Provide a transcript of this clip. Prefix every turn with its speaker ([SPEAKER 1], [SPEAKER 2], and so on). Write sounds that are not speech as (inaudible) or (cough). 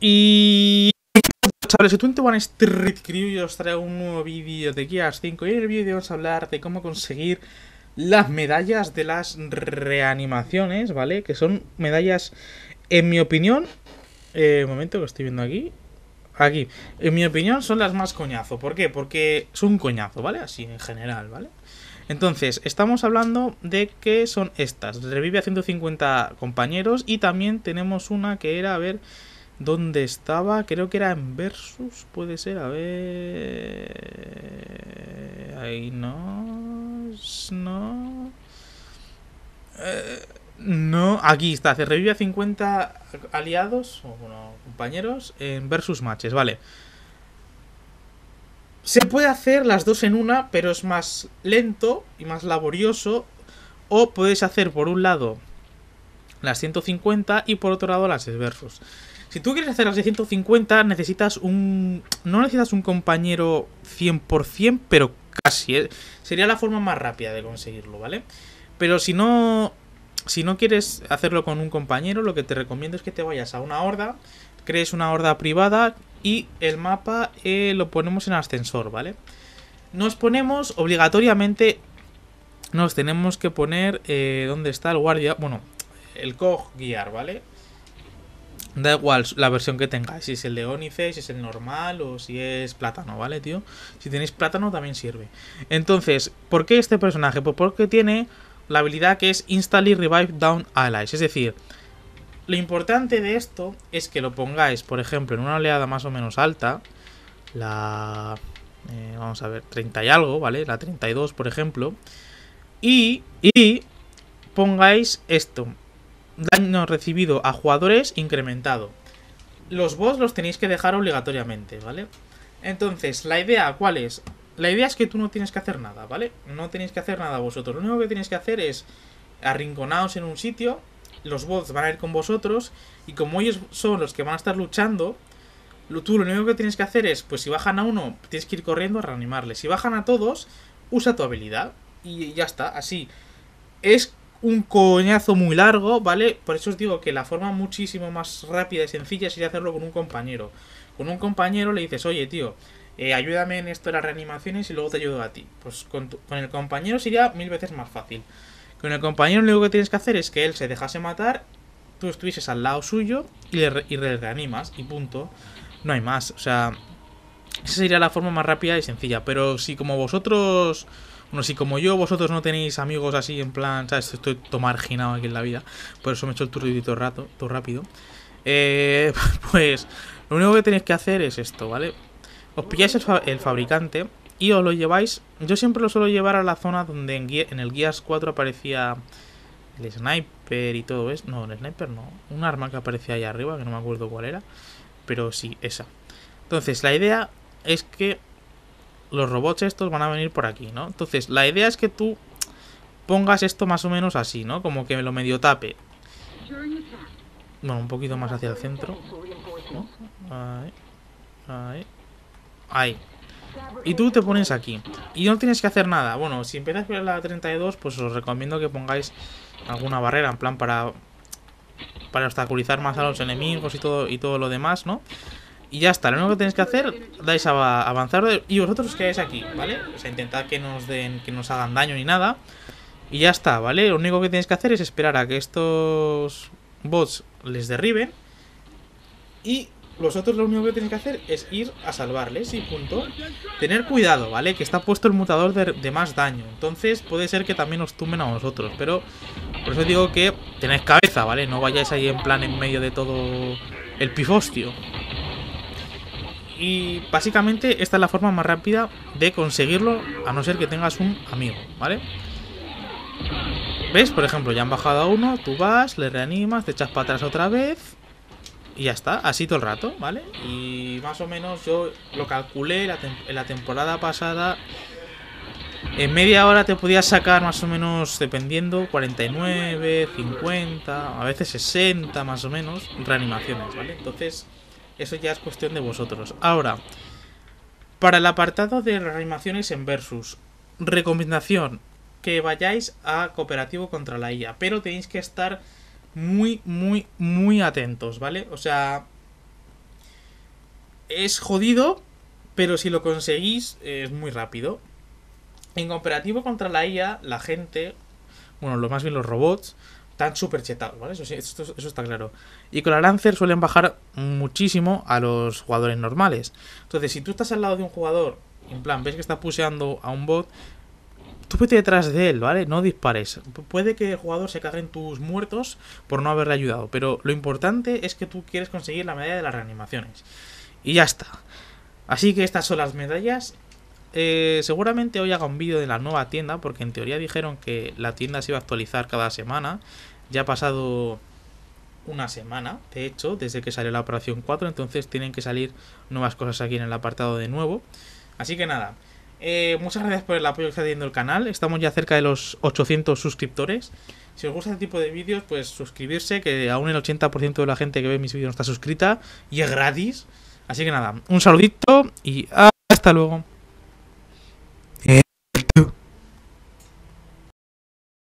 [SPEAKER 1] Y... Chavales, soy 21 Street Crew y os traigo un nuevo vídeo de Gears 5 y en el vídeo vamos a hablar de cómo conseguir las medallas de las reanimaciones, ¿vale? Que son medallas, en mi opinión, eh, un momento que estoy viendo aquí, aquí, en mi opinión son las más coñazo, ¿por qué? Porque son un coñazo, ¿vale? Así en general, ¿vale? Entonces, estamos hablando de que son estas. Revive a 150 compañeros y también tenemos una que era, a ver, ¿dónde estaba? Creo que era en Versus, puede ser, a ver... Ahí no... No... Eh, no, aquí está, se revive a 50 aliados, o bueno, compañeros, en Versus Matches, vale. Se puede hacer las dos en una, pero es más lento y más laborioso. O puedes hacer por un lado las 150 y por otro lado las versus. Si tú quieres hacer las de 150, necesitas un. No necesitas un compañero 100%, pero casi. ¿eh? Sería la forma más rápida de conseguirlo, ¿vale? Pero si no. Si no quieres hacerlo con un compañero, lo que te recomiendo es que te vayas a una horda, crees una horda privada y el mapa eh, lo ponemos en ascensor, ¿vale? Nos ponemos obligatoriamente, nos tenemos que poner, eh, ¿dónde está el guardia? Bueno, el cog guiar, ¿vale? Da igual la versión que tengáis, si es el de Onife, si es el normal o si es plátano, ¿vale, tío? Si tenéis plátano también sirve. Entonces, ¿por qué este personaje? Pues porque tiene la habilidad que es Instantly Revive Down Allies, es decir, lo importante de esto es que lo pongáis, por ejemplo, en una oleada más o menos alta. La... Eh, vamos a ver, 30 y algo, ¿vale? La 32, por ejemplo. Y, y pongáis esto. Daño recibido a jugadores incrementado. Los boss los tenéis que dejar obligatoriamente, ¿vale? Entonces, la idea, ¿cuál es? La idea es que tú no tienes que hacer nada, ¿vale? No tenéis que hacer nada vosotros. Lo único que tenéis que hacer es arrinconaos en un sitio, los bots van a ir con vosotros y como ellos son los que van a estar luchando, tú lo único que tienes que hacer es, pues si bajan a uno, tienes que ir corriendo a reanimarle. Si bajan a todos, usa tu habilidad y ya está, así. Es un coñazo muy largo, ¿vale? Por eso os digo que la forma muchísimo más rápida y sencilla sería hacerlo con un compañero. Con un compañero le dices, oye, tío, eh, ayúdame en esto de las reanimaciones y luego te ayudo a ti. Pues con, el compañero sería mil veces más fácil. Con el compañero lo único que tienes que hacer es que él se dejase matar, tú estuvieses al lado suyo y le, y reanimas y punto. No hay más, o sea, esa sería la forma más rápida y sencilla. Pero si como vosotros, bueno, si como yo, vosotros no tenéis amigos así en plan, ¿sabes? Estoy todo marginado aquí en la vida, por eso me he hecho el turno todo rápido. Eh, (laughs) pues lo único que tenéis que hacer es esto, ¿vale? Os pilláis el fabricante y os lo lleváis, yo siempre lo suelo llevar a la zona donde en, el Guías 4 aparecía el sniper y todo eso. No, el sniper no. Un arma que aparecía ahí arriba, que no me acuerdo cuál era. Pero sí, esa. Entonces, la idea es que los robots estos van a venir por aquí, ¿no? Entonces, la idea es que tú pongas esto más o menos así, ¿no? Como que me lo medio tape. Bueno, un poquito más hacia el centro. Ahí. Ahí. Ahí. Y tú te pones aquí. Y no tienes que hacer nada. Bueno, si empiezas con la 32, pues os recomiendo que pongáis alguna barrera, en plan para para obstaculizar más a los enemigos y todo y todo lo demás, ¿no? Y ya está, lo único que tenéis que hacer, dais a avanzar y vosotros os quedáis aquí, ¿vale? O sea, intentad que nos den, que nos hagan daño ni nada. Y ya está, ¿vale? Lo único que tenéis que hacer es esperar a que estos bots les derriben. Y vosotros lo único que tenéis que hacer es ir a salvarles y punto. Tener cuidado, ¿vale? Que está puesto el mutador de, más daño. Entonces puede ser que también os tumben a vosotros. Pero por eso digo que tenéis cabeza, ¿vale? No vayáis ahí en plan en medio de todo el pifostio. Y básicamente esta es la forma más rápida de conseguirlo, a no ser que tengas un amigo, ¿vale? ¿Ves? Por ejemplo, ya han bajado a uno, tú vas, le reanimas, te echas para atrás otra vez y ya está, así todo el rato, ¿vale? Y más o menos yo lo calculé en la temporada pasada. En media hora te podías sacar más o menos, dependiendo, 49, 50, a veces 60 más o menos, reanimaciones, ¿vale? Entonces, eso ya es cuestión de vosotros. Ahora, para el apartado de reanimaciones en Versus, recomendación, que vayáis a cooperativo contra la IA, pero tenéis que estar muy, muy, muy atentos, ¿vale? O sea, es jodido, pero si lo conseguís es muy rápido. En comparativo contra la IA, la gente, bueno, lo más bien los robots, están súper chetados, ¿vale? Eso, sí, esto- eso está claro. Y con la Lancer suelen bajar muchísimo a los jugadores normales. Entonces, si tú estás al lado de un jugador, en plan, ves que está puseando a un bot, tú vete detrás de él, ¿vale? No dispares. Pu- Puede que el jugador se cague en tus muertos por no haberle ayudado, pero lo importante es que tú quieres conseguir la medalla de las reanimaciones. Y ya está. Así que estas son las medallas. Eh, seguramente hoy haga un vídeo de la nueva tienda, porque en teoría dijeron que la tienda se iba a actualizar cada semana. Ya ha pasado una semana, de hecho, desde que salió la operación 4, entonces tienen que salir nuevas cosas aquí en el apartado de nuevo. Así que nada, eh, muchas gracias por el apoyo que está teniendo el canal. Estamos ya cerca de los 800 suscriptores. Si os gusta este tipo de vídeos, pues suscribirse, que aún el 80% de la gente que ve mis vídeos no está suscrita y es gratis. Así que nada, un saludito y hasta luego.